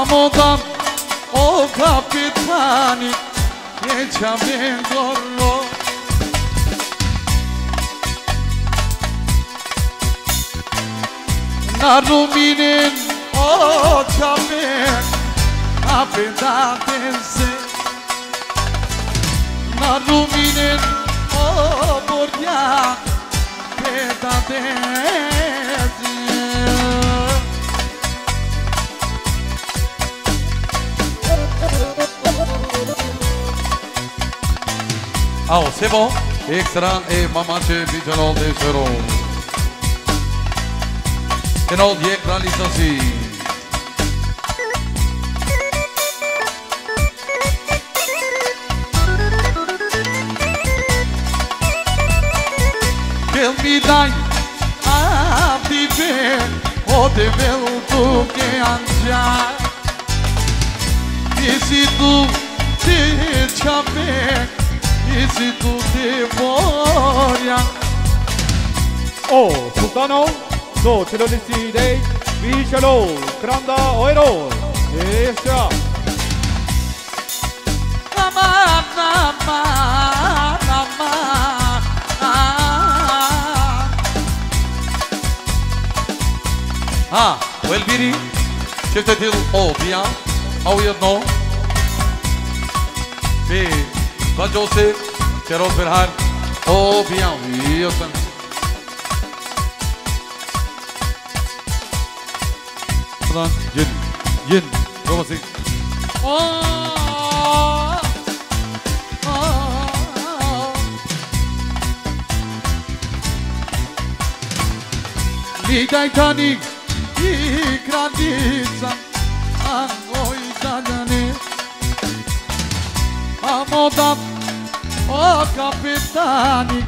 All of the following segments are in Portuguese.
Ramodan O kapitani Geçem en zorlu Naruminin O çamin Kapıda densi Naruminin O burya Peda densi Oh, c'est bon. Extra et maman ce bijolol de zero. En al extra a viver o de meu tu que anjar. Bizi duvde çapek Bizi duvde borjan O, Sultano, so ce lo decide Vicelo, granda o eroi Esa Mama, mama, mama Ah, well, Biri, just a little, oh, obia او jedno. B. se Joseph, Feroz Oh bien, oui, Pardon, yin, yin, robotik. Oh, Lidaj ni i kratica, Angoj zadane A moda o kapitani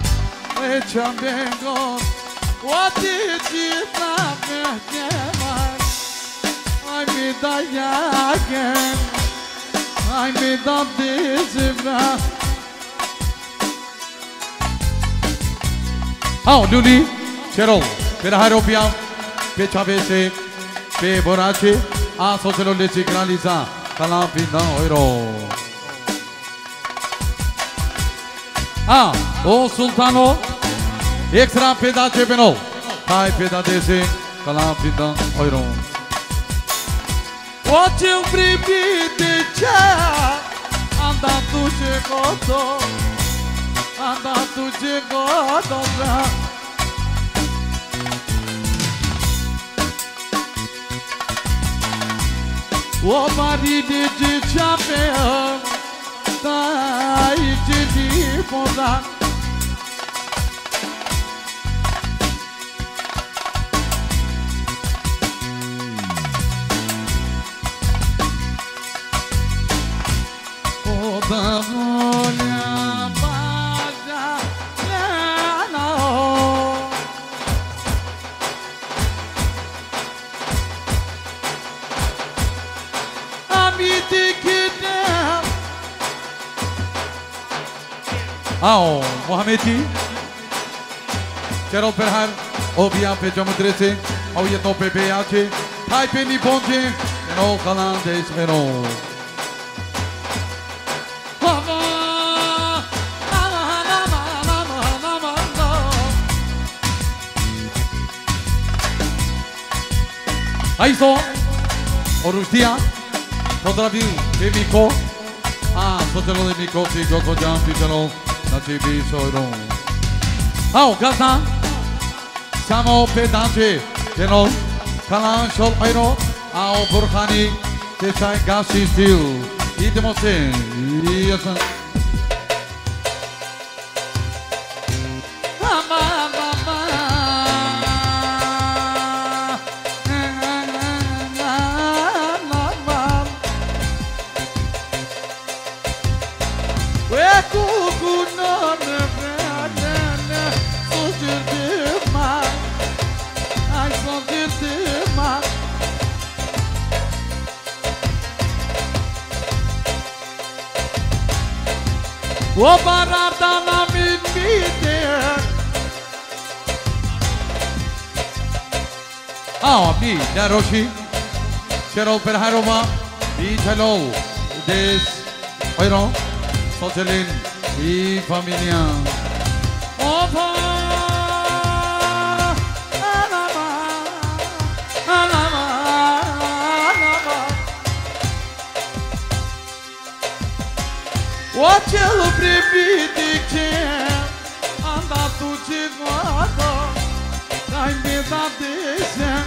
Lećam bengo Otići na mehtemar Aj mi da jagen Aj mi da dizivra Ah, Luli, Cheryl, per Haropia, pe Chavese, pe Borace, あそちのレチグラリザカラピナオイロあおスルタノエクラピダチェペノタイペダデシカラピナオイロ Poate eu privi de ce Am dat tu ce goto Am dat tu ce goto O maride de chapéu Tá aí de me Mohamedi Gerald Perhar Obia pe Jamudrese Au yeto pe PH Tai pe Niponje Eno kalan de Ismeno Aí só Orustia Pozdrawił Miko A soczelo de Miko Ci Joko Jam Nacibi soyrum Hau gazan Samo pedanci Genol Kalan şol ayro Ao burhani Teçay gazi stil İdimosin İyasın Obarardan amin bidir Amin naroşi Şerol per haroma Vitalol Des Hayran Sotelin Y familia Opa Acel pripitice Anda tu ce goată Ai dat de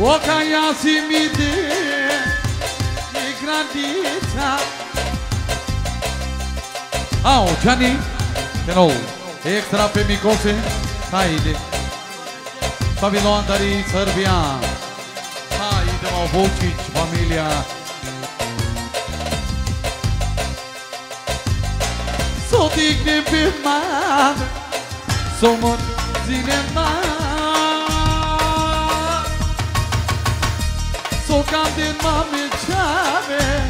O caia si mi de Mi grandita. Ao, Gianni Hello Extra pe micose Haide Babilon dari Serbia Haide mă Vucic, familia دیگ به من سومون زین من سوکم دین مامی چمه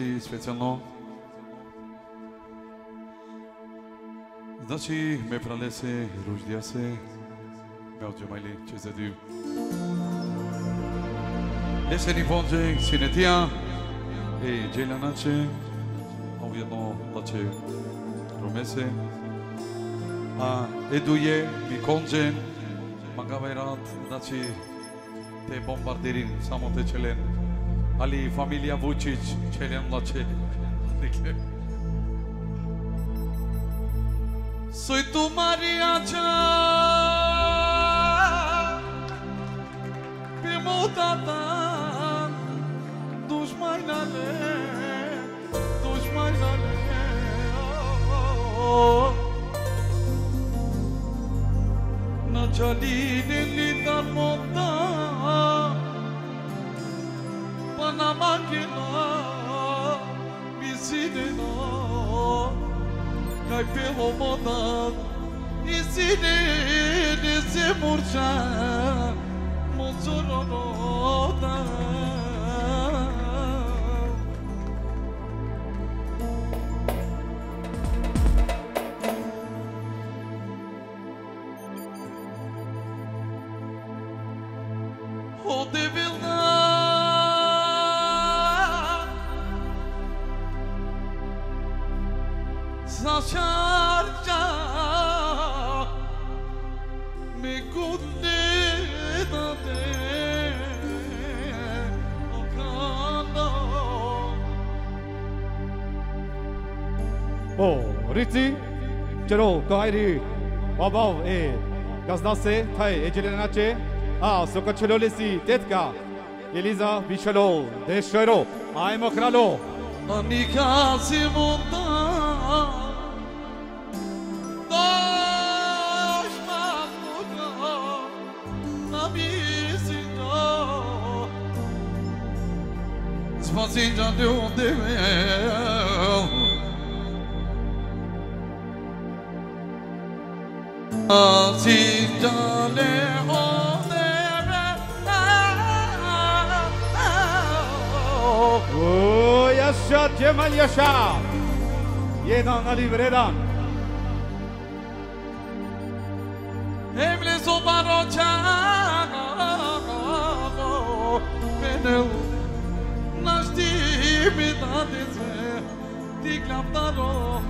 Значи, специјално. Значи, ме пралесе, руждија се, ме одјомајли, да че се дију Лесен ни понже, синетија, и Джелја Наче уедно лаче румесе, а едује, ми конже, магавај рад, значи, те бомбардирин, само те челен. ali familia Vucic, çelem la çelem. Soy tu mariacha Pimutatan Düşmanale Düşmanale Naçalinin lidan montan máquina me ensinou Caipi romodan İzini dizi burçan Muzur onodan Kohairi, Obov E, Gazdase, Tai, Ejelinache, A, Sokachololesi, Tetka, Eliza, Bishalo, Deshero, Aimokralo, Anika Simunda. Sozinha de onde Όχι, ασχεμάει ο Σάπ. Δεν ανοίγει ο παρόν. Δεν είναι ο παρόν. Δεν είναι ο παρόν.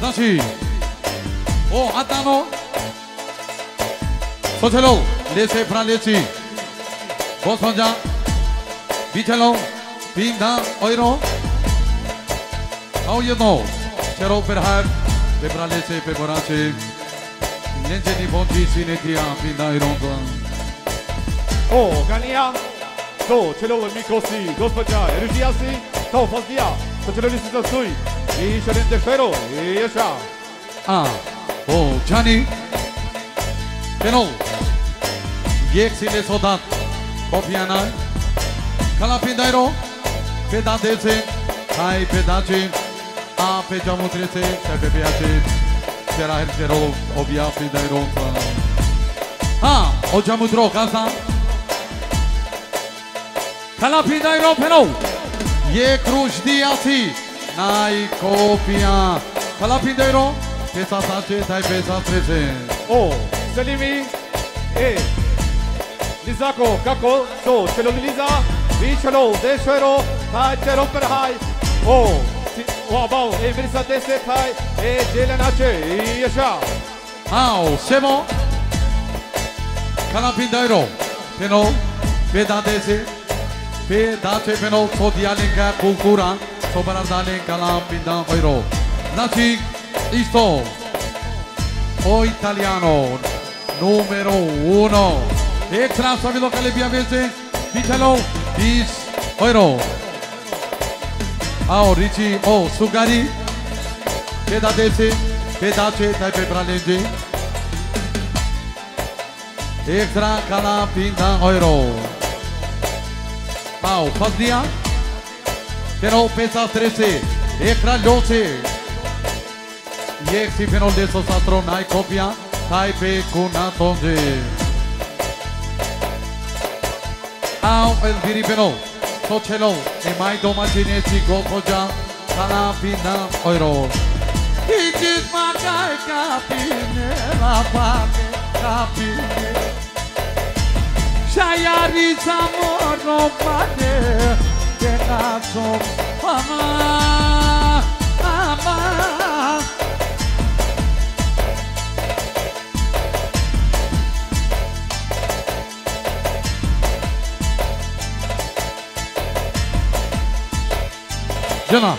다시 오 아따노 소첼로 레세 프란레치 보선장 비첼로 Vigna Oiro. Au jedno, per perhak, De pralese, pe borace, nence ni bonci, sine tia, Vigna euro. Oh, Gania, to, celor micosi, gospođa, eružijasi, to, fazija, to celor nisi za suj, i šalim fero. E ješa. Ah, oh, Gianni, Kenol, Jeksile Sodat, Kopiana, Kalapin Dairo, Kalapin Dairo, Feda dese, hai pedaci, a pe geamul trece, pe pe viace, sera hercero, o via fi dai ronfa. Ha, o geamul dro, casa. Kala fi dai ro peno. Ye cruș diasi, nai copia. Kala fi dai ro, pe sa sace, dai pe sa trece. O, Selimi, e, Lizako, kako, so, celon Liza, vi celon, de șero, Kaçer operahai. O. Uabau. Emrisa desekai. E jelenache. Yaşa. Ao. Semo. Kanapindairo. Peno. Vedadesi. Vedate peno. Sodialenka kultura. Sobaradalen kanapindairo. Nati. Isto. O italiano numero uno. E transformi locale via veces. Vitalo. Bis. Euro. aorici o sugari. Peda dese, peda ce? Tai pe da, pralenge Extra cala pinta oiro Au, fac dia Te rog pesa strese, extra lioce. Iexi penol de sosatron, ai copia. Tai pe cuna tonge Au, el viri penol სოჩელო მე მაიდომაჩინეცი გოხოჯა ხალაფინა ყირო იჯის მაჭაი კაპინე ლაფანე კაპინე შაიარი სამორო პანე გეკაცო ამა ამა جمع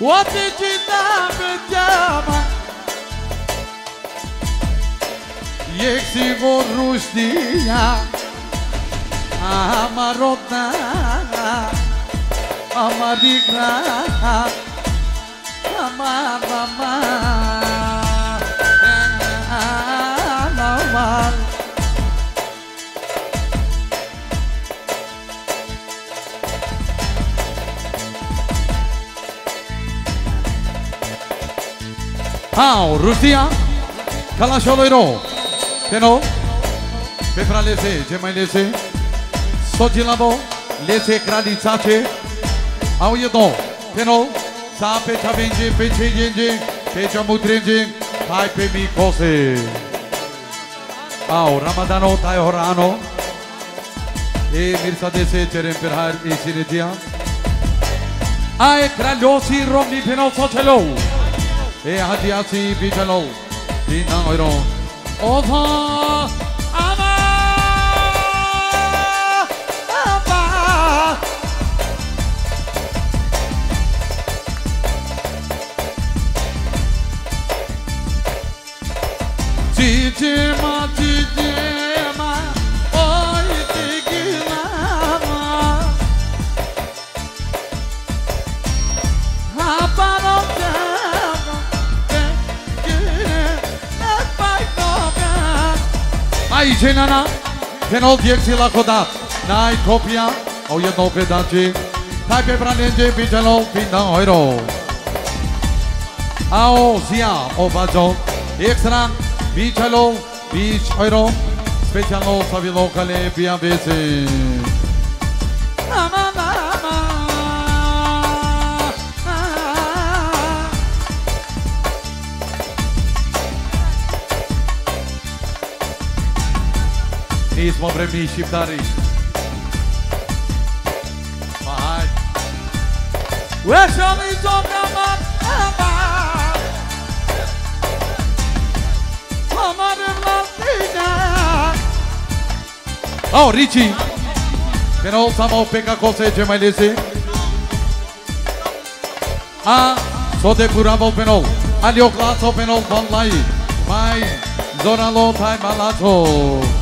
وتجي نعم دام الدمع يكسب الرشدية أمرتنا أمريكنا أمام أمام أمام Au, Rusia, Kalaşoğlu'nu, Teno, Befra Lese, Cemay Lese, Socilado, Lese Kralica Çe, Au Yedo, Teno, Sağ Peça Benci, Peçe Yenci, Peça Mutrenci, Taype Mikose. E Mirsa Dese, Cerem Perhar, Eşini Diyan, Ay Kralyosi, Romni, Teno, Socilado, اعدياتي بجلو دينا عيرون اوفا اما اما تيتم Sinana, ten odjeci lakodat, najkopija, o jedno predanči, taj pebranenđe biđalo pinda ojro. Ao zija obađo, ekstra, biđalo, bić ojro, specijalno savilo kale pijam veci. Mama! mismo vremí și tari. Hai. Ueșa mi doamna mama. Amar Oh, Richie. Can all somehow pick a cose ce mai lese? A, so de curava penol. Ali o clasa penol van lai. Mai zona lo tai malato.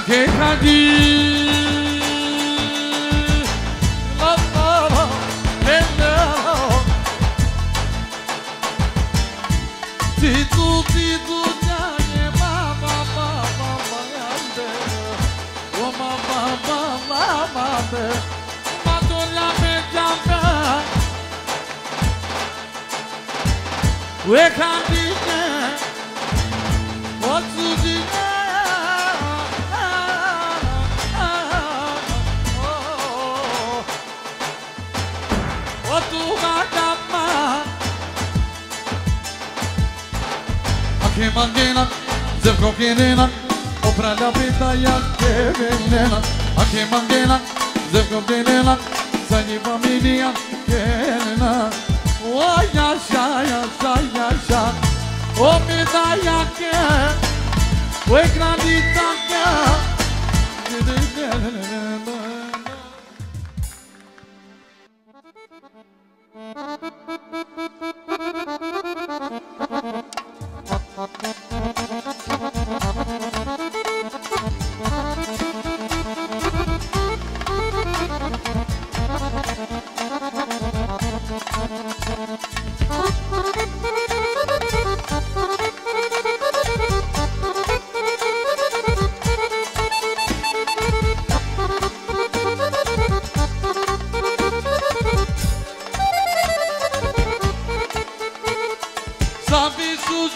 akekagi lambala hendala titu titu mangenan Zëvë ko pjenenan la pita janë ke venenan A ke mangenan Zëvë ko pjenenan Sa një O ja sha, ja sha, ja sha O pita janë ke O e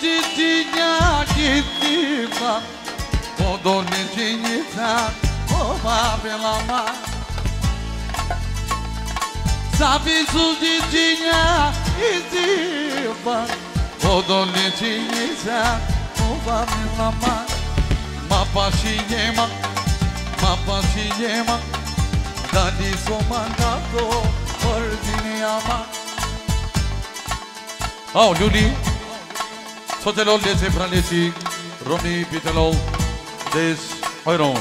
Gittinya gittima Odorne cinita Oma belama Sabisu gittinya gittima Odorne cinita Oma belama Ma pasiyema Ma pasiyema Dadi somandato Ordine ama Oh, Julie. Sotelo lese pranesi Romi pitelo Des oiro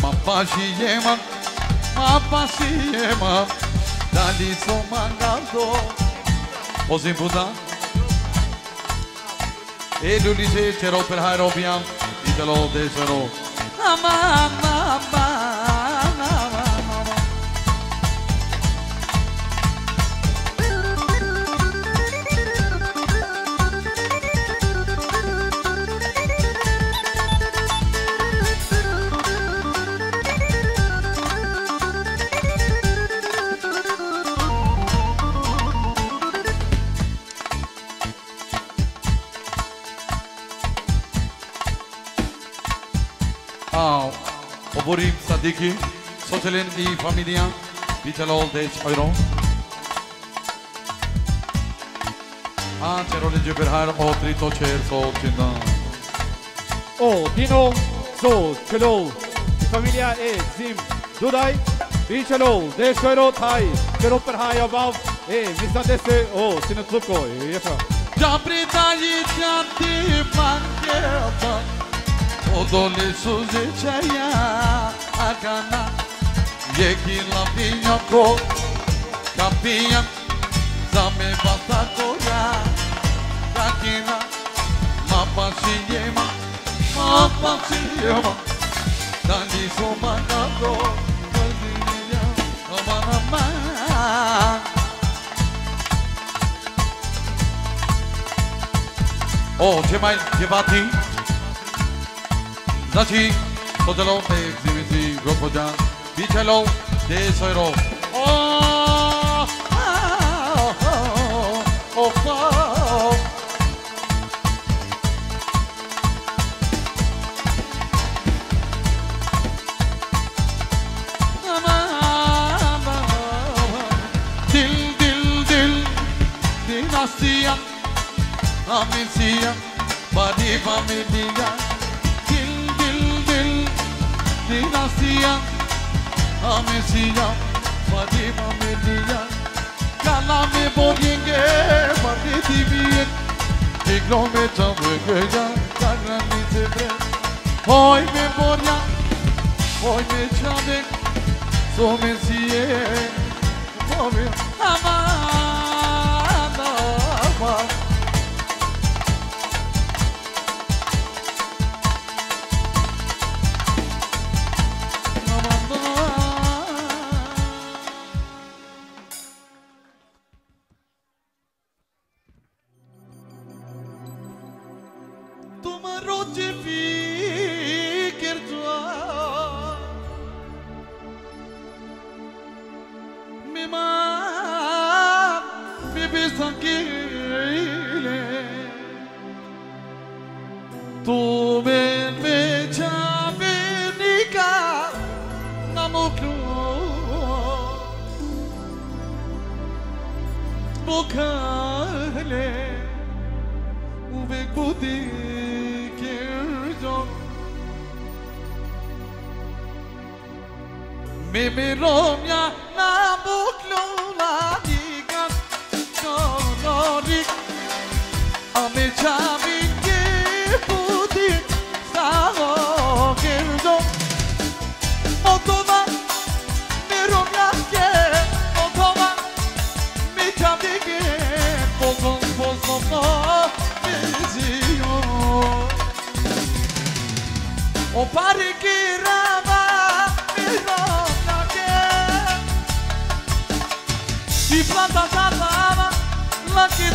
Ma yema Ma yema Dali so mangado Ozim buda Edu lise Tero per hairo piam Pitelo des Peki Sotelin di Familia Vitalol des Euro. A Ceroligi per har o trito cer sol cinda. O Dino so, Sol Celol Familia e Zim Dudai Vitalol des Euro Thai Cero per hai above e Visandese o Sinatsuko Yesha. Ja man tjati panke pa Odoli suzi çaya Yeki Lapinha Ko, Capinha, Zame Batakoya, Kakina, Mapasiyema, Mapasiyema, Dali Somanato, Kazinia, Amanama. Oh, ce mai ceva timp? Da și Todelor pe exhibiții Podelou exibiti rokoda Bichelou desoiro Oh Oh Oh Oh Dil dil dil Dinasiya Amisiya Badi bamidiya dinastia Amesia, Fatima Media Kalame Boginge, Partiti Vien Diklome të më gëja, karëmi të bre Hoj me borja, hoj me qadek, so me si Po me, ama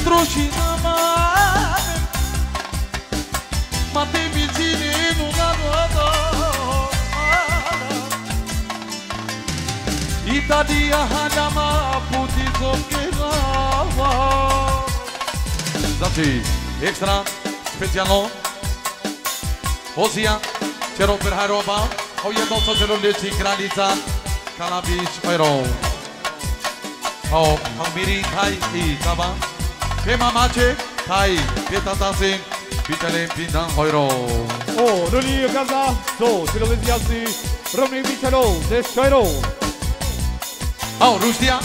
troși mame Ma te mi ține în una noapă Italia hana ma puti zoccherava Znači, ekstra, specijalno Ozija, Čero Perharova Ovo je dosta zelonjeći kraljica Kalabić Ojrov Kao Palmiri Kaj i Kaba 대마마체 타이 베타타싱 비탈렘 빈당 허이로 오 룰리 가자 소 실로베지아시 롬니 비탈로 데스카이로 아우 루시아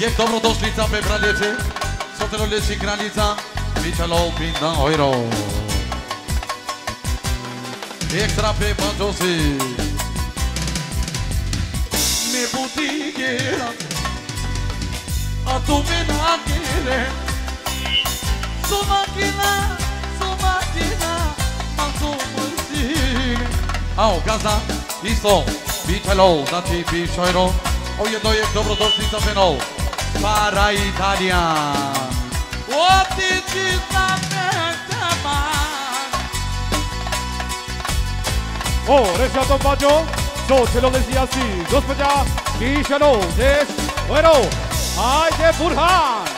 예 dobro došlica pe bralece Sotelole și granița Micelou pindan oiro Extra pe băjosi Nebutighera A tu su máquina, su máquina, mandou mansinho. Algaza i som, Bichelou, Dati Bichero. Oje to je dobrodolčica Fenol. Para Italia. Italija. Otičica Petema. O, recia to Bađo, oh, so se lo decía así, gospođa Bichelou, des, bueno, ajde Burhan.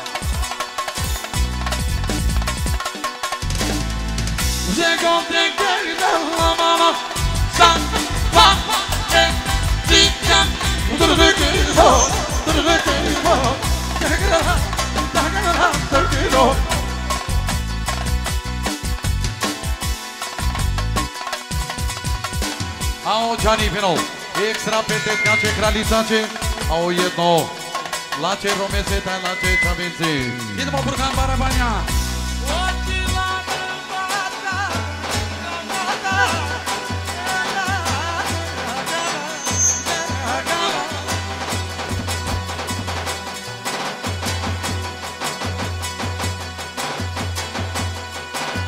Au Gianni Vino, extra pete cace kraljicace, au jedno, lače romese, lače čavinci. Idemo burkan barabanja.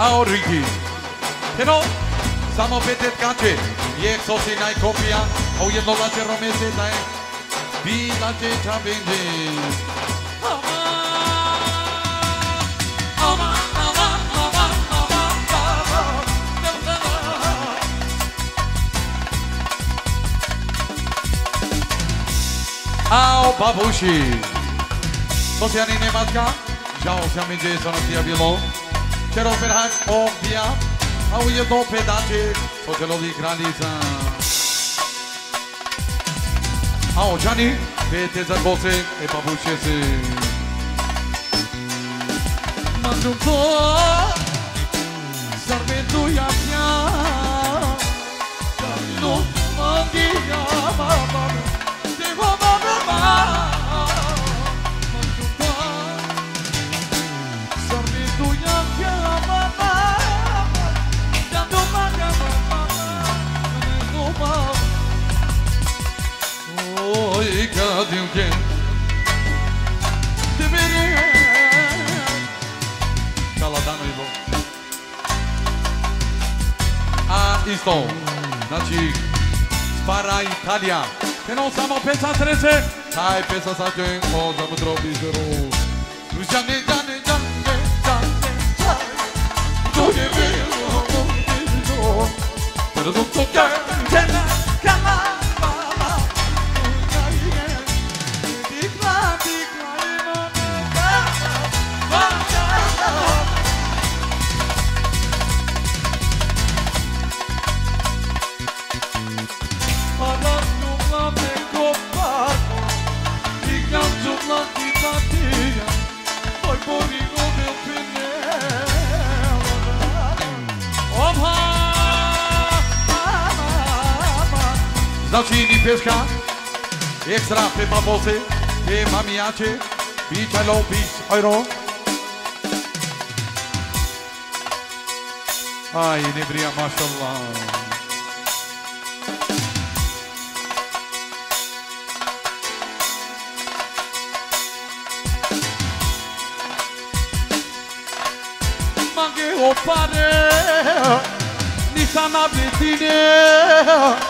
aorigi. Pero samo petet kače, jek so si najkopija, a u jedno vlače romese daje, bi lače čabenđe. Ama, ama, ama, ama, ama, ama, Ao babuši! To si ani nematka, mi, že sa nám zjavilo. Te rozbierać obja, a u jedną pedaczy podzielonych granica. A odziani, wiecie za głosy i babusiesy. Mam to, zarwentuję ja, no, mam questo znači stvara Italija. Te non samo pesma sreće, ta je pesma sa kojim možemo drobiti zru. Lučane, dane, dane, dane, dane, to je bilo, to je bilo, to je bilo, to je bilo, začíní pěška, extra prima voce, che mamiace, píčalo píč euro. Ay Nebriya maşallah. Mange opare, nisana bedine.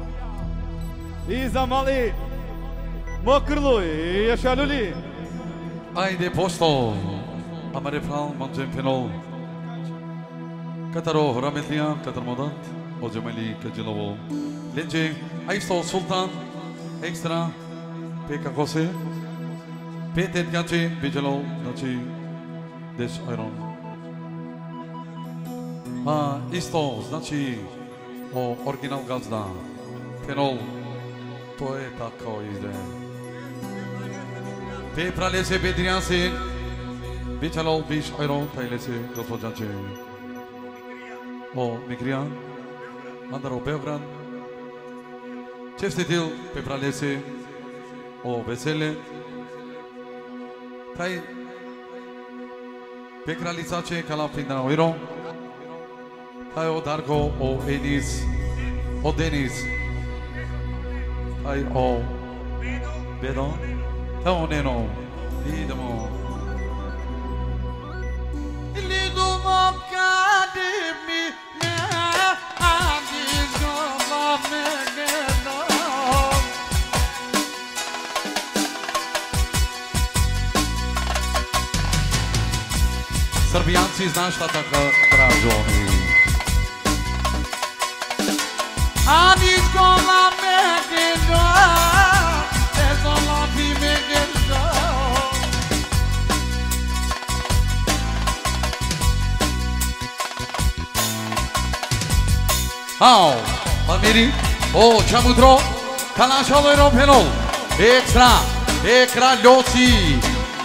и замали мокрлу и яшалули. Ајде постол, амаре фрал манджен фенол. Катаро раметлија, катар модат, оджамели каджелово. Ленджи, ајсто султан, екстра, пека косе, пет еткачи, биджело, значи, деш айрон. А, исто, значи, о оригинал газда, фенол, поета койде. Те пралесе Петрянси, Бичалол биш айрон тайлесе господжанче. О, Микриан, Мандаро Белград, Честитил пе пралесе, о, веселе, тај пе кралицаче калафин на ойрон, тај о Дарго, о Енис, о Денис, IO بدون تونينو ليدمو ليدمو كادمي Srbijanci, znaš šta tako tražu oni? Ani zgova Ao, Pamiri, o Chamudro, Kalaşalıro Penol, Ekra, Ekra Losi,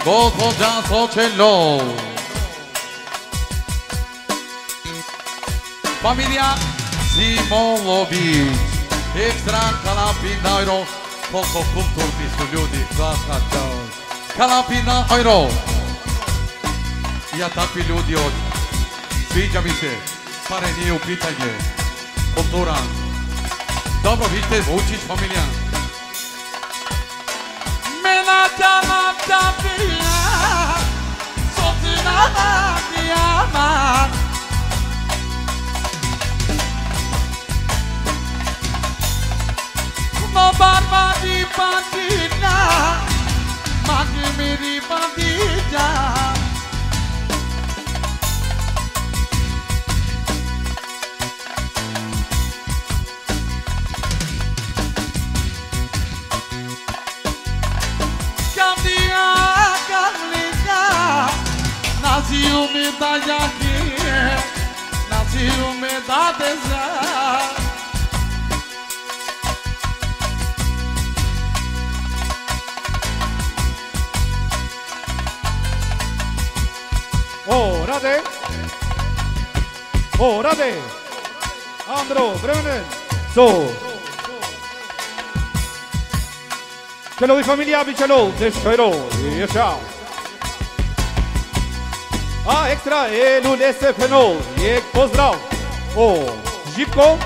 Goto Danso Cello. Familia Simonovic. Simolović, Ekstra Kalapina Euro, koliko kulturni su ljudi, svaka čast. Kalapina Euro. Ja takvi ljudi od Sviđa mi se, pare nije u pitanje. Kultura. Dobro, vidite, Vučić familija. Mena chama chapia Sotina diama patina Magi miri bandija Cambiya Camliya Nasceu medalha aqui Nasceu medalha já ora de Orade. Orade. Andro Bremen. So. Celou i familia Bicelou, Desferou, Ieșa. A extra, Elul SFNO, Iec pozdrav. O, Žipko.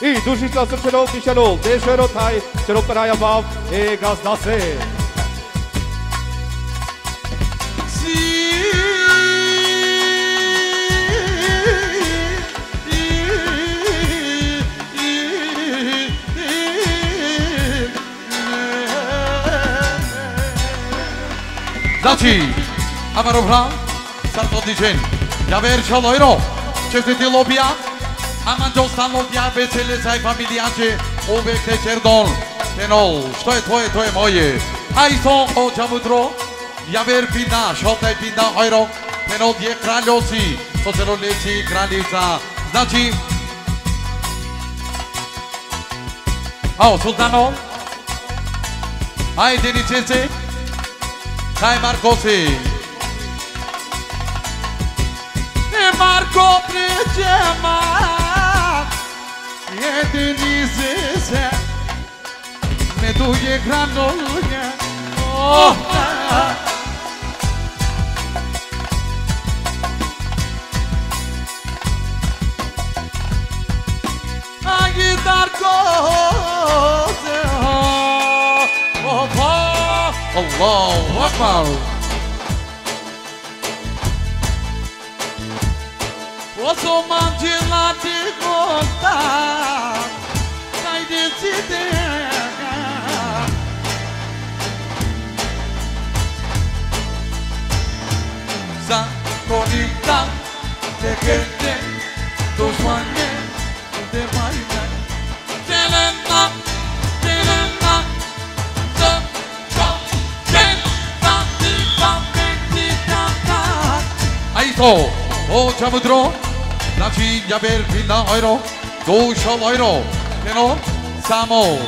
I dušica Srčelov, Bicelou, Desferou, Tai, Celou praia Vav, E gazda se. Znači, amaro vran, sarto dijen, ja ver çaloyro, çefteti lobya, aman dostan vesele saj familjanče, uvek te čerdol, tenol, što je tvoje, to je moje. A isto o čamutro, ja ver pina, šoltaj pina ojro, tenol je kraljoci, to se kraljica. Znači, Ao, sultano, ajde ni čece, Dai Marcofi! E Marco prijema Jedini zize Ne duje granolje Oh, oh, oh. Allahu Akbar. Posso mangiare di conta, dai desidera. Sa conita, 또, 오, 자무드로, 나치, 야벨, 빛나, 어이로, 노셔, 어이로, 테노, 사모,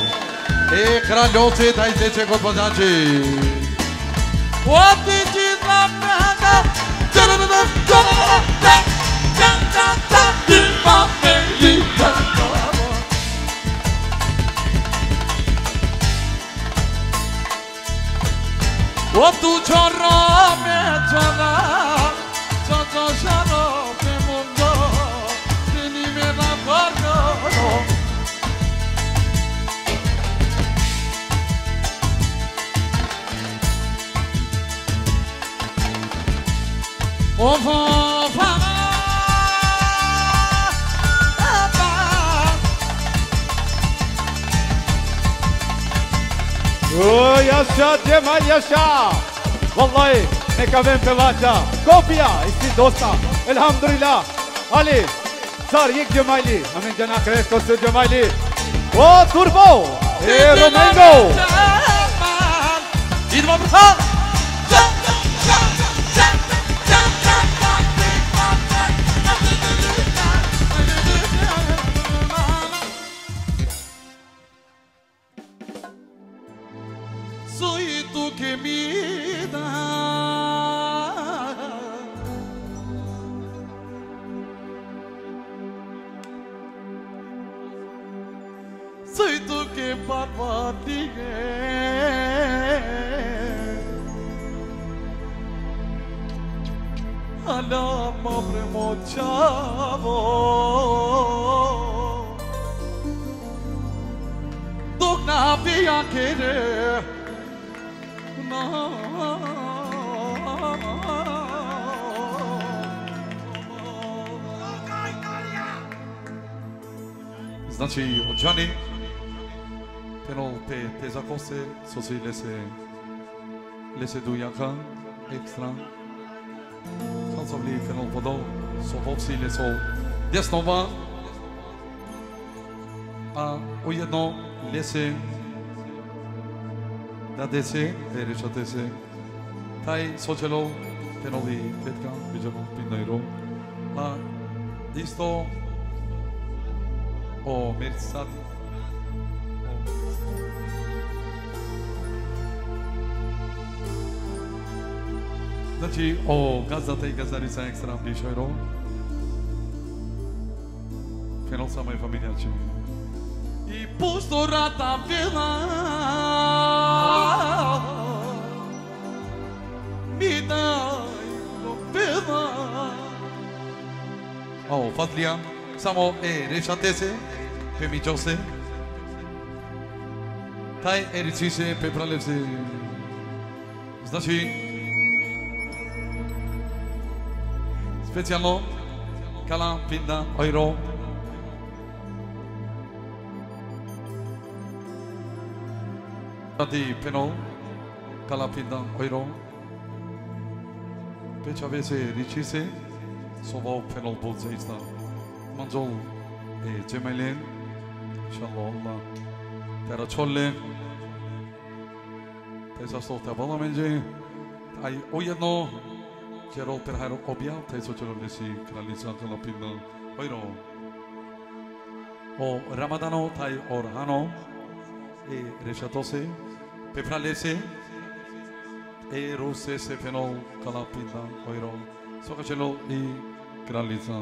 네, 에, 그라, 요세, 다이세, 제곧 버자지. 워티지, 남매한다, 짜라라라, 짜라라라, 짱짱짱, 일마에, 일마 و تو چرا می casarò per mondo venime da guardare Oh, oh, oh, oh. Oo, yaşa Cemal yaşa. Vallahi ne kadar pevaca. Kopya isti dosta. Elhamdülillah. Ali. Sar yek Cemali. Amin cana kresto su Cemali. O turbo. E Romengo. İdman Burhan. Sosi lese, lese du jaka, ekstra. Han som blir penal på do, så vopsi leso desnova. A ujedno lese da dese, erecha dese. Taj sočelo penali petka, vidjamo pinajro. A isto o Mersat. Значи, о, газдата и газдарица екстра пишај ром. Фенол сама е ми. И пустората вела Ми дај го вела. О, Фатлија, само е, решате се, пемичо се. Тај ерици се, пепралев се. Значи, Spettiamo Kala Pinda Oiro di Peno Kala Pinda Oiro Pece avesse ricise Sovau Peno Bozzeista Mangio e Gemelin Shalom Terra Cholle Pesa Sol Tabala Menji Ai oiano. Quiero tener obviamente eso quiero decir que la lección que lo pido hoy no. O Ramadano tai orhano e rechatose pefralese e ruse se feno calapinda oiro so cachelo e graliza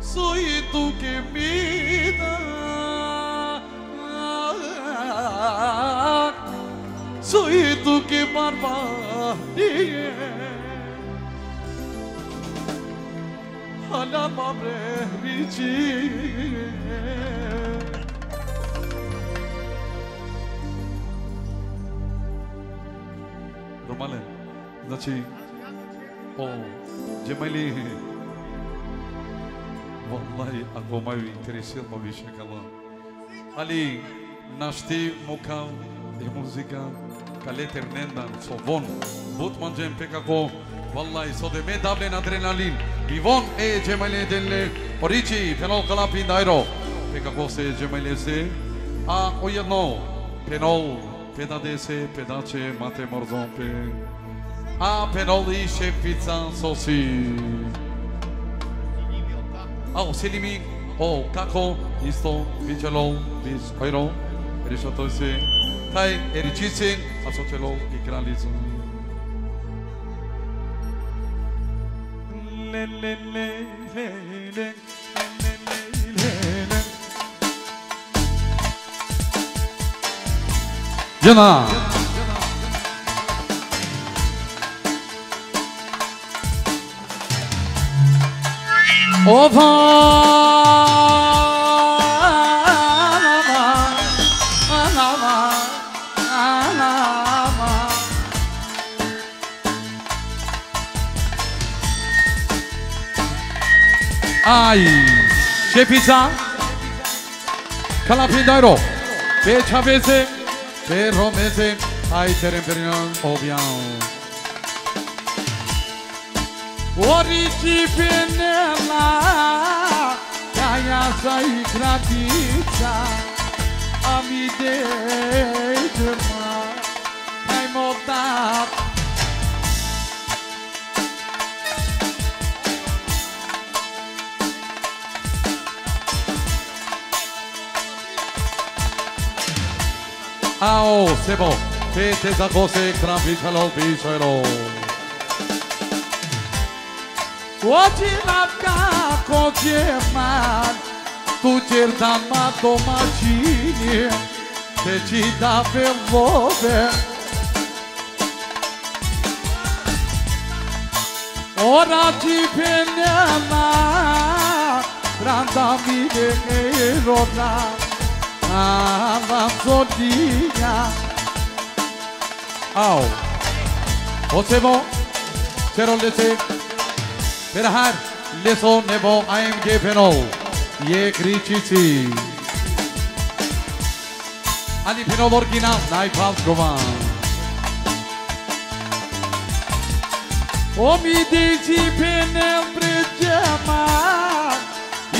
Soy tu que vida Soito que barbarie Hala mabre de Domale, znači po Džemali Wallahi, ako imaju interesiramo više kalo Ali nasci, mocão, de música. kalete mnendan so vonë But më në gjemë peka ko Vallaj, sot e me dable adrenalin Ivon e gjemajle delne Orici, penol kalapi ndajro Peka ko se gjemajle se A o jedno Penol, pedadese, pedace, mate morzon pe A penoli pizza sosi. A o selimi O kako isto, vicelo, vis, ajro Rishatoj se taille est reduising, assortez-le et grand lisons. Jana. Oh, Ay, Jepita, Kalapindairo, Becha Bese, Perro Mese, Ay, Terempernion, Obiao. Ori Chipenela, Kaya Sai Kratita, Amidei Dermat, Kaimotap, Kaimotap, Ah oh, c'est bon. C'était un beau sécran, bichalon, bichalon. Łodziewatka kocierna, tu cierda ma to macinie, te ci da wodę. Ora ci peniana, granda mi de roda. αμαξοντίνια Άου Ωσεβό Ξέρω λέτε Περαχάρ Λεσόν εγώ αιμ και φαινό Ye kričici Ali pinov originál najfalskovan Omidici penel pred džema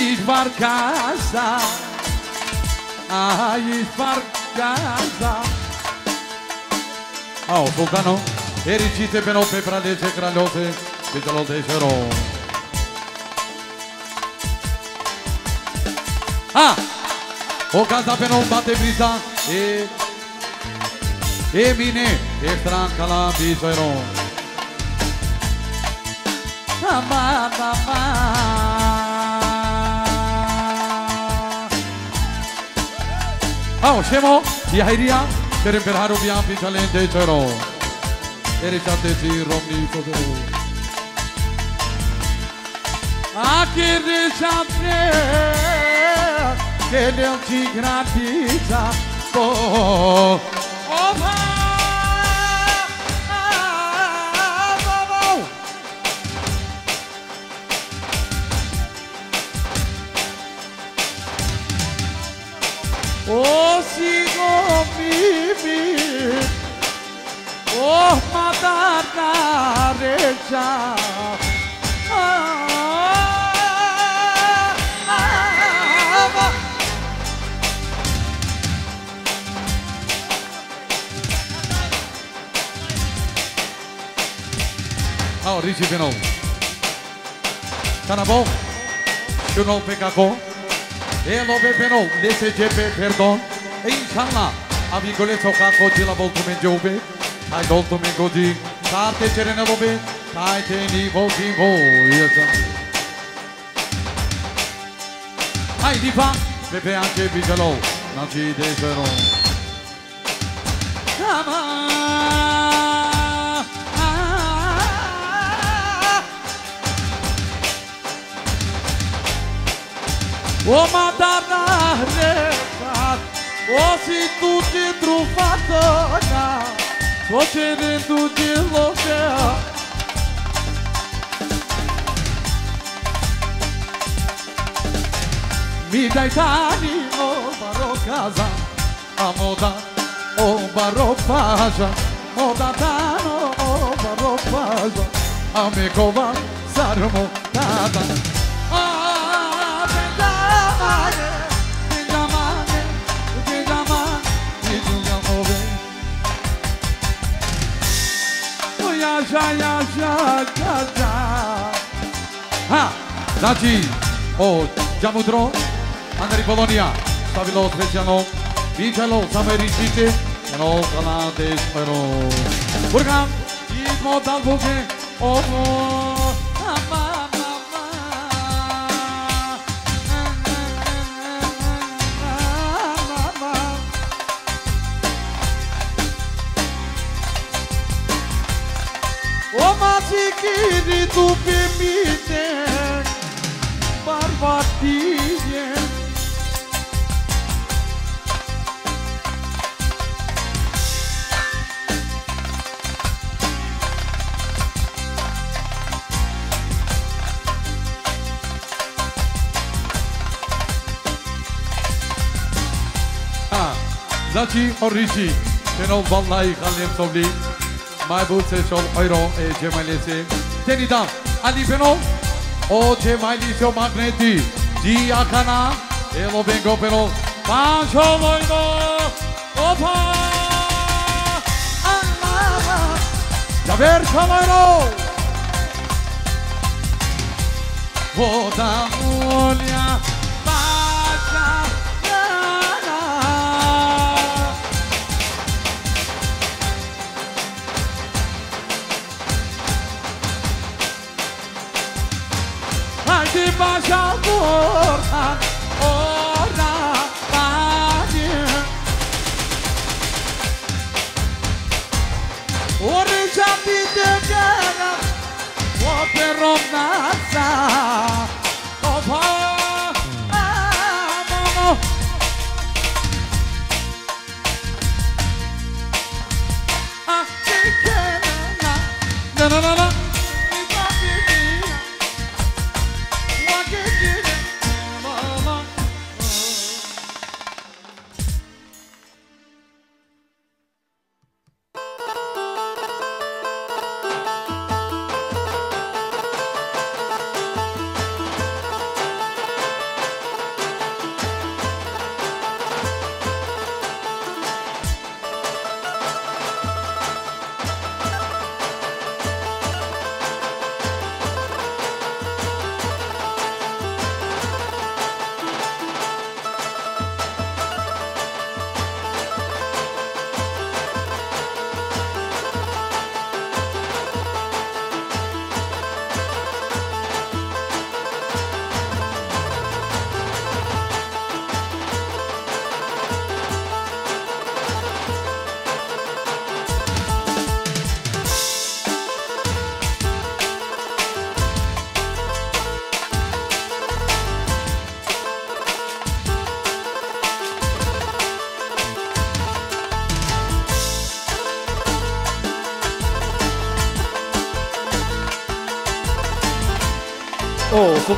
Išbar kasa ai spargata Oh, vulcano, ericite penope, pradece, che te lo cero Ah! O casa non te brisa e... E mine, e stranca la bisoero Mamma, mamma 아우 쉐모 디하이리아 그림 베라로 비암피 찰렌 데이처로 에리차테지 롬니 소베로 아키르 샤트레 게령 지그라티자 또 오파 reja Oh, Richie Pinol. Sana bom? Şunol pekako. Elo bepenol, lese cepe perdon. E inşallah. Abi gole sokako cila voltumen jobe. Ay doltumen godi. Sarte cerene lobe. Tay teni volti vo. Yasa. Ay dipa. Pepe anche bijalo. Naci de zero. Ama. O madara recat O se tu te trufatona Tô querendo de louca Mi dai tani o baro casa A moda o baro paja Moda tano o baro paja A me kova sarmo tada Ah, bendamane, bendamane, bendamane, bendamane. Oh, yaşa yaşa yaşa Ha, znači, o Giamudro, ハンガリー・ボニア、スビロ・スペシャル、リーチャロ・サメリシーテ、ヤノー・カナデ・スパロー。これが、いつも大冒険、オー حريشي شنو والله يخليهم صبلي ما بوسه شو حيرو جماليسي تاني دا علي بنو او جماليسي ومغنيتي جي اخانا الو بينغو بنو باشو موينو اوبا جابر شمايرو Vou dar uma olhada Yaşa Burhan ora Gazi ora Gazi Orhan Gazi Orhan Gazi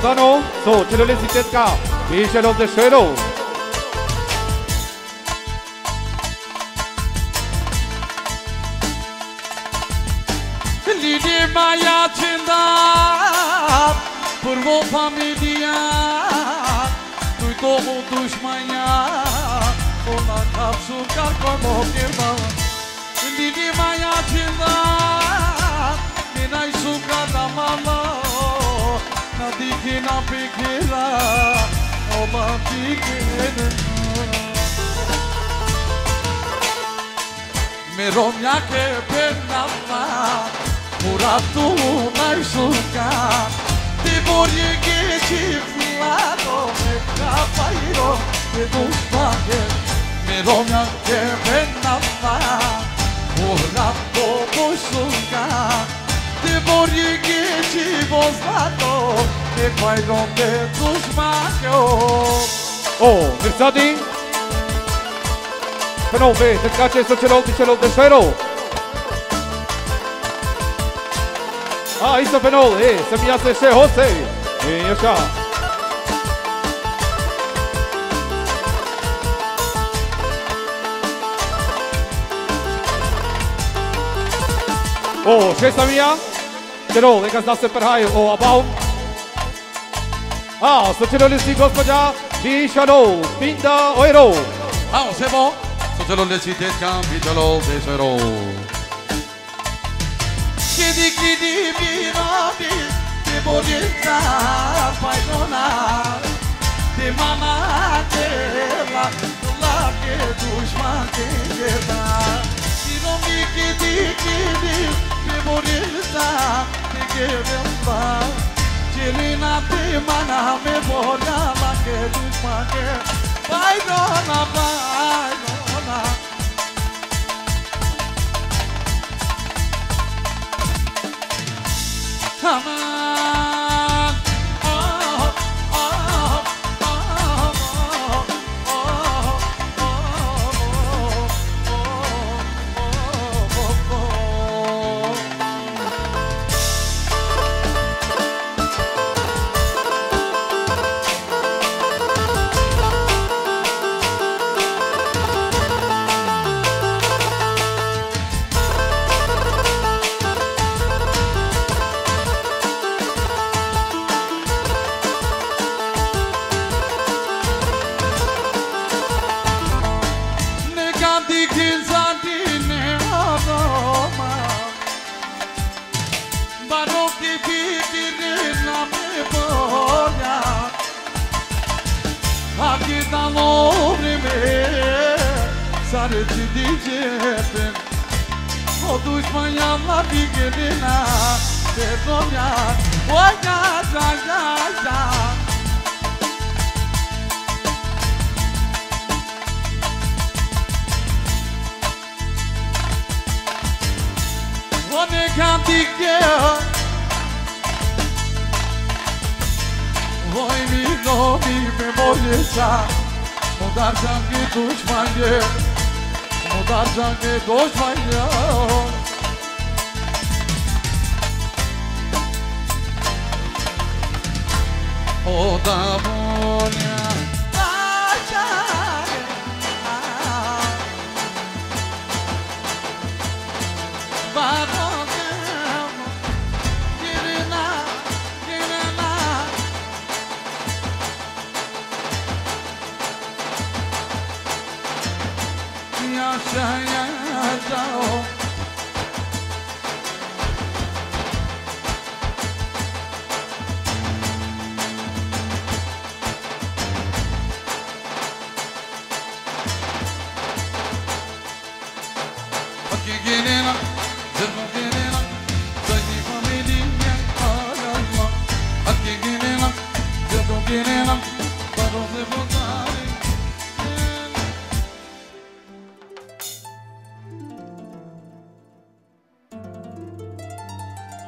Lozano. So, Celole Sitetka, Michel of the Shadow. Lidim hayatında Pırvo familia Duydu o düşmanya Ona kapsun karkomo girma Lidim hayatında Minay sukada mama να τύχει να πει κυρά Όπα πήγαινε Μερομιά και πέναμα Κουρατού να ισουκά Την βορειοκή τσιφλάτο Με καπαϊρό και τους πάγες Μερομιά και πέναμα Κουρατού που ισουκά Te borghi ci bozzato E poi non te tu smacchio Oh, Versati Penove, te cacce sto celol, ti celol, te spero Ah, isto penol, e, se mi jaste še hoce E, još ja. Oh, še sam ja? Celou, neka zna se prhaj o abau. Ah, so celou lisi gospodia, Vișano, Pinda, Oiro. Vamos, c'est bon. Sotelo le cite capitolo tesoro. Chiedi chiedi mirati, te bonita paidona, te mama te la que dușma te geta. Si non mi chiedi chiedi, te bonita te geta. Celina te mana me borga la que dușma te paidona paidona. Come on.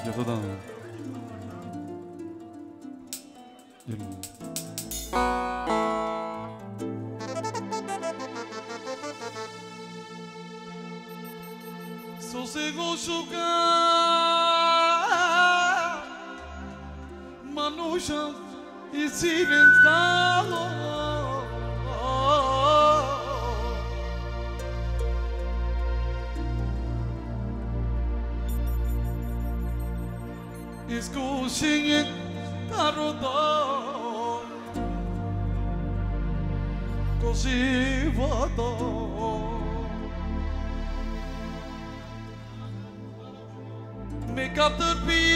Já tô dando. De novo. Só se vou jogar Manujam e se ventar up the beat.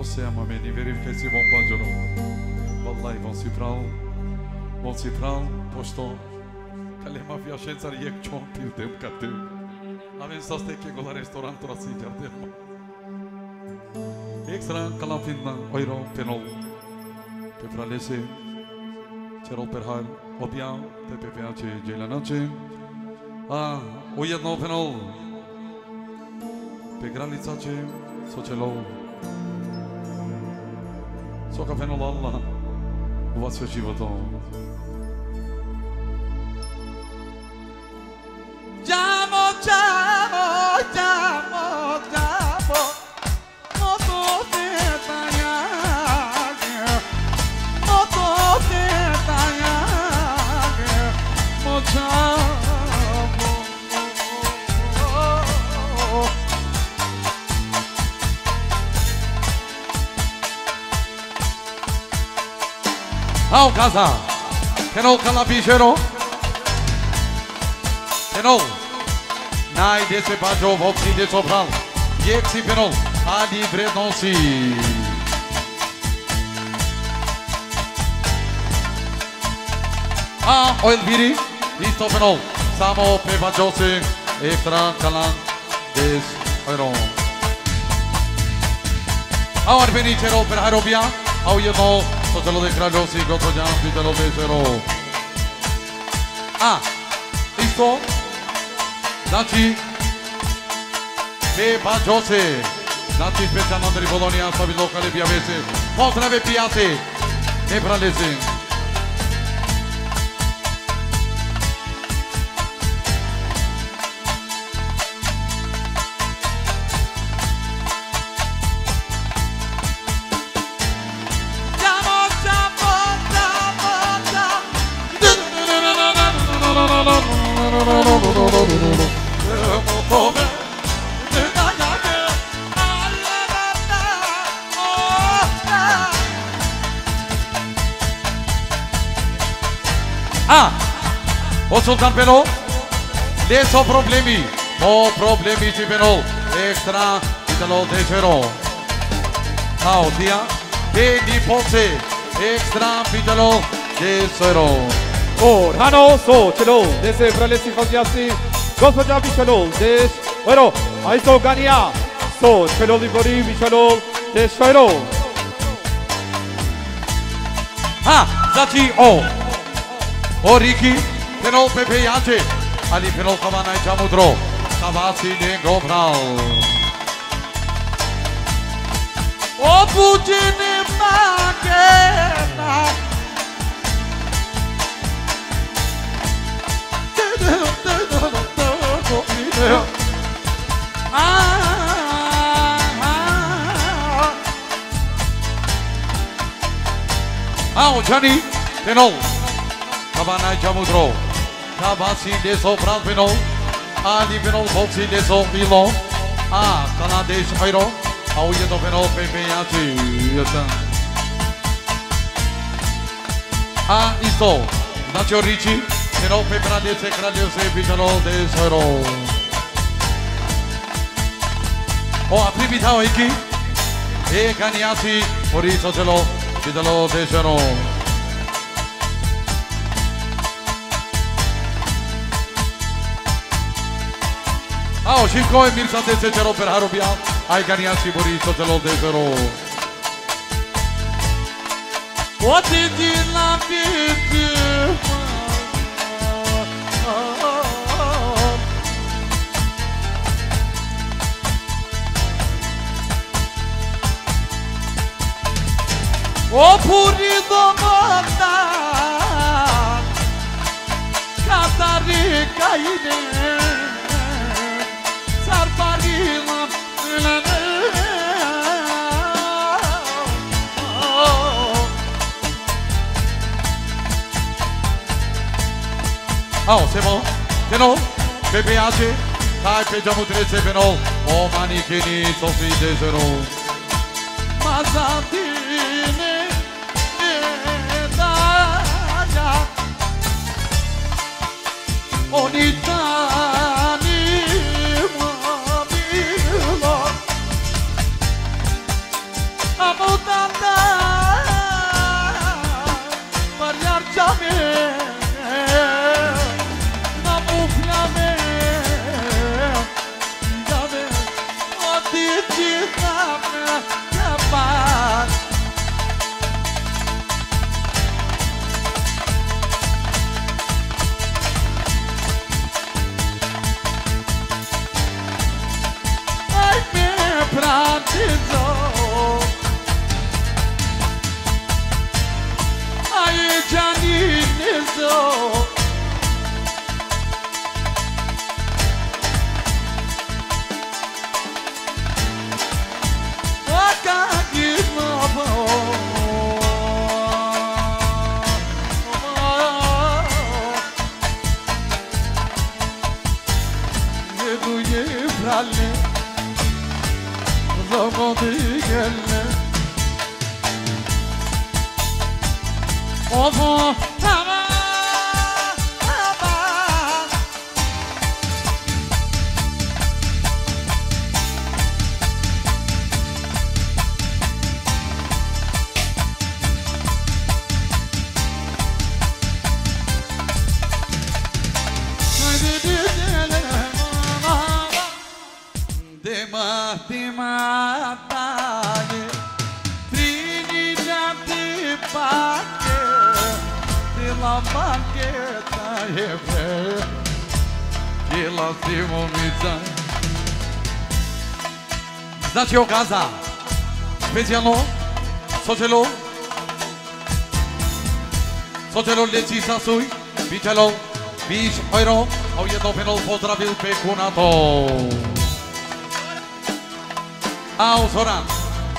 doseamă meniveri fesi vom bazoro. Wallahi vom si pral, vom si pral, pošto kale mafia șențar e cion pildem ca te. Avem să stai chego la restaurantul ați chiar de mă. Extra calam finna oiro penol. Pe pralese cerol perhar obia te pe viace gelanace. A, ujedno penol. Pe granița ce socelou Soka penol Allah u vás životom. Llamo, Au casa! Tenol calapijero! Kenol, Nai de se pajo vopsi de sopral! Yexi Kenol, Adi vredonsi! A oil viri! Listo penol! Samo pe pajosi! Ektra kalan des oiron! Au arbeni cerol per harobia! Au yevo! Esto se lo declaró Sigo Soñanzo y te lo deseo. A. Ah, listo. Nachi. Nachi Special Andri Bologna. Sabino Calevi a veces. Pozdrav piate. E pralezin. Sultanbeyli. Deze problemi. No problemi ci vero. Extra Italo de Cero. Ciao dia. De di Ponce. Extra Italo de Cero. Orhano so Celo. Dese prelesi faziasi. Gospođa Vičelol. Deš. Vero. Aiso Ganija. So Celo Libori Vičelol. Deš Vero. Ah, ha. Zati O. Oh. O riki. Penol Pepe Janči, ali Penol jamudro i Čamudro, Havasi njegov ral. Opućeni magena, Ao Chani, Penol, Havana i Čamudro, de sopral penol Ali penol boxi de so ilo A kana de shiro Au yeto penol pepe yachi Yata A isto Nacho Ricci Penol pepe radio se radio se Pichalo de shiro O a privitao iki E kaniasi Ori sotelo Pichalo de shiro Ao, shikoj ao și Coen 1710 per Harubia, ai ganiații Boris Sotelov de 0. Poate din la vietă O puri domanda Catarica inea Ao, c'est bon Tenol, PPH Hai pe geamul trece pe nou O manichinii sofi de zero Mazatine Daia Onitani Okaza Specjalno Socelo Socelo leci sasuj Bicelo Bić pozdravil Pekunato Au Zoran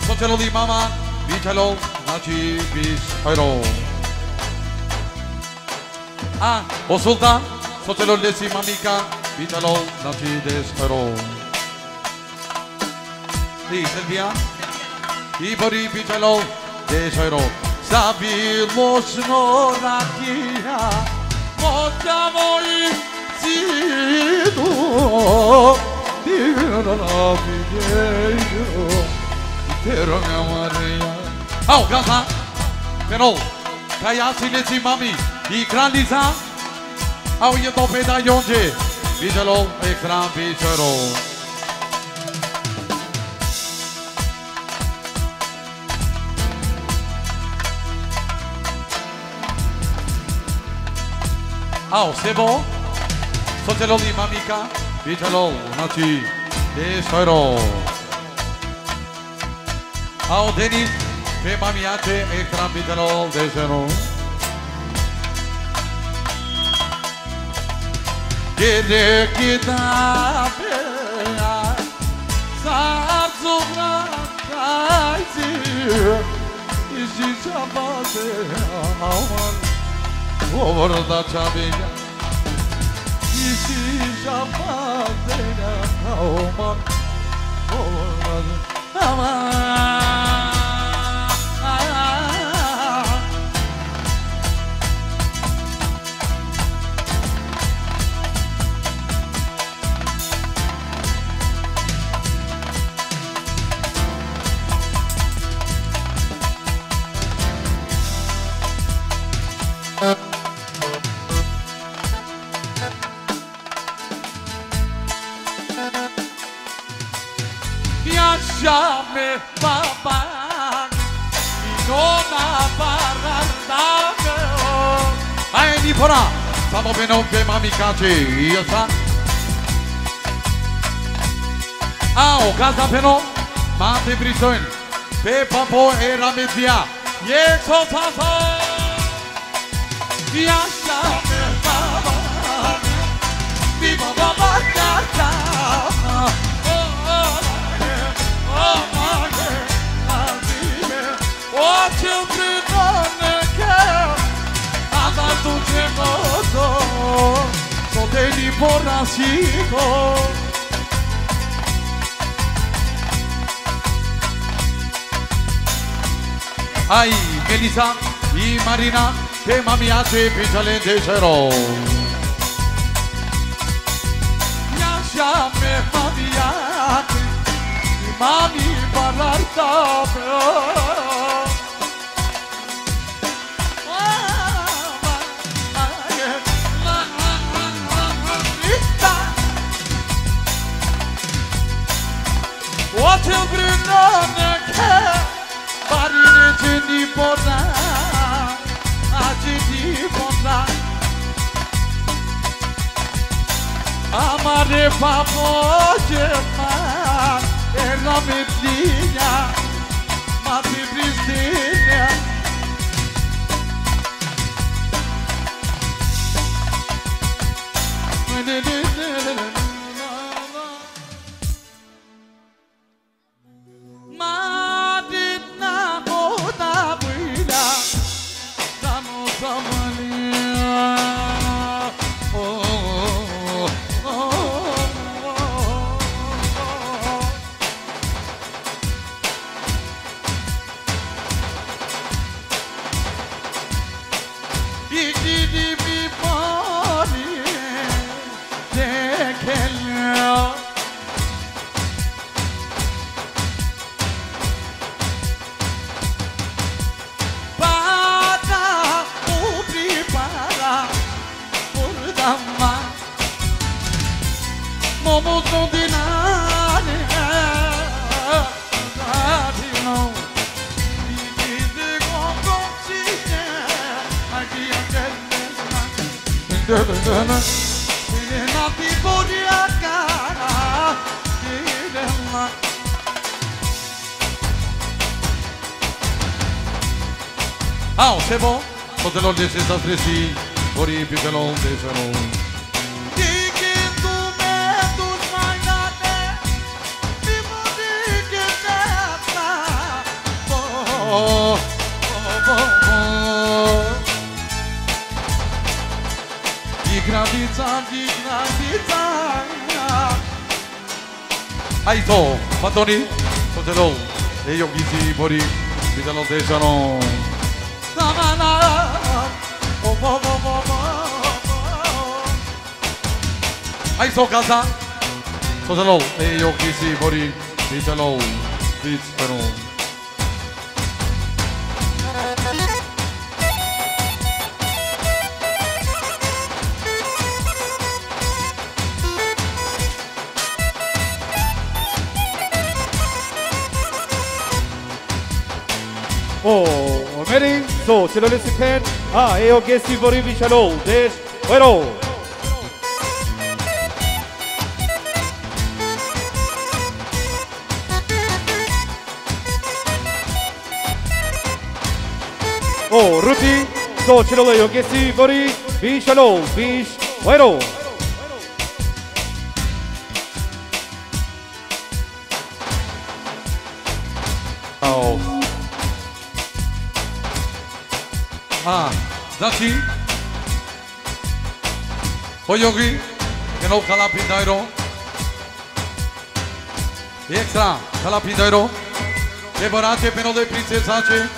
Socelo di mama Bicelo Znači bić euro A o sultan Socelo leci mamika Bicelo Znači des euro Sì, Silvia. I poripi ce l'ho, te ce l'ho. Sabilo snoratia, motta mori si tu. Tira la piglio, tira mia maria. Oh, casa, però, caiassi le zimami, i grandi sa, au io dopo da ionge, vigelo e gran vigelo. ao sebo. Sotelol i mamika? Bitelol Naci Desoiro Ao Denis. Pe mamiate Ekram bitelol Desoiro Kiedy kitapea Sarzu brakajcie Jeździć abazy Aman Orada çabıya İşi yapmadığına Aman Orada Aman! ancora Samo benonche mami cace Io sa Au casa peno Mate britoin Pe papo e ramezia yeso cosa Yasha poteli porrasito Ai, Melisa, i Marina, e mami a te pigiale decerò Lasciami, mami a te, mami parlar da me میدانه که برین جدی بردن جدی بردن امر باباج من اعلام دینم من بیبریز دینم Ne ne ne ne ne Momo condinare Não Didi com consciência Aqui a terra Serena piporia cara Serena Ah, c'est bon Quand l'on laisse ça précis Pour y puis l'on descend Oh, oh, oh, oh. I granica, i Ignatica, ignatica Aizo, Fantoni, Sotelo E io chi si mori, mi sono tesano Na na na Oh oh oh oh oh Aizo casa Sotelo E io chi si mori, mi sono tesano לא, שלא לסכן, אה, הוגה סיבורים ושלום, דש, ורו. או, רותי, זאת שלא להוגה סיבורי ושלום, וש, ורו. aquí Hoyogi. Genov Kalapi Dairo. Extra. Kalapi Dairo. Deborate penol de prințesace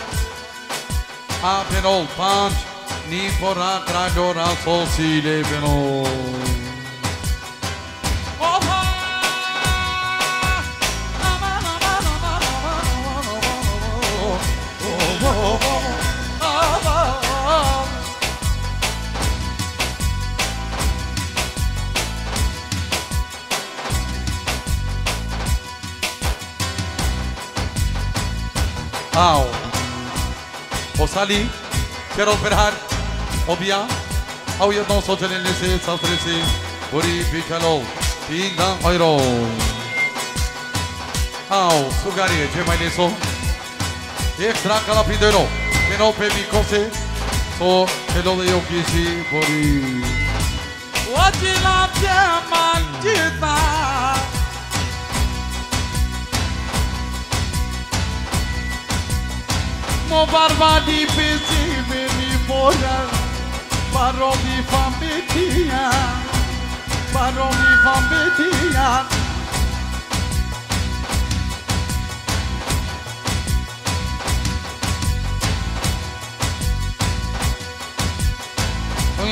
A penol Panci. Nifora Dragora Sosile penol Dalí, quiero operar, obvia, a un don social en ese, sastrese, por sugari, che mai le extra calapidero, que no pe mi cose, so, Movar bani pesi beni morar Paro mi familia Paro mi familia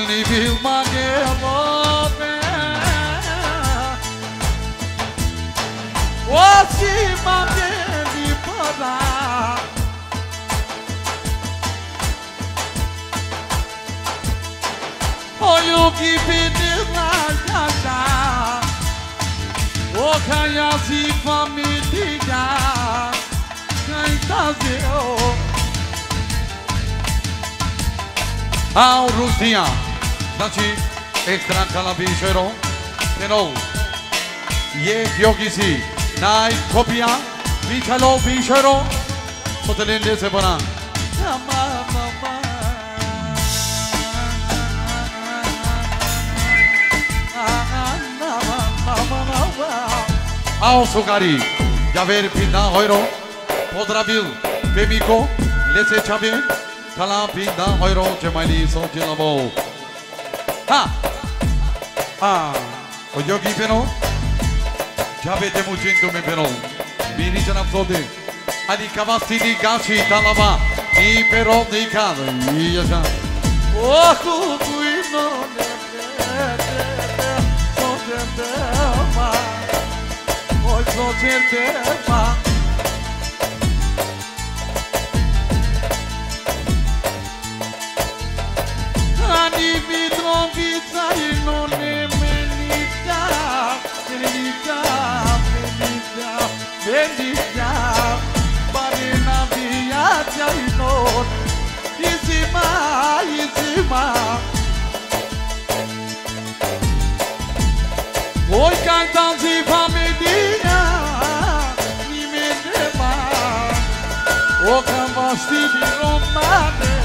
Living my game Osimame mi morar All you keep it is not Jaja. Oh, can you see for me, Dija? Can you Ao Rusnia. Znači, ekstran kalabi šero. Tenov. Je Gjogisi. Naj kopija. Michalo Bishero. Sotelinde se bana. Au sugari. Javer pinda hoiro. Pozdravil. Pemiko. Lese čabe. Kala pinda hoiro. Čemali so čelabo. Ha. Ah. O yogi peno. Jabe temu cintu me peno. Bini janap sode. Ali kavastili gashi talaba. Ni pero ni kada. Iya sa. Oku στο τσέρτεμα Αν η Μητροβίτσα ήλωνε με νύχτα, με νύχτα, με νύχτα, με νύχτα Πάρε να βιάτια familia Ο καμπός στην πληρωμάνε